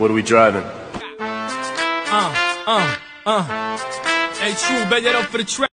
What are we driving? Uh, uh, uh. Hey, true, bet that up for the track.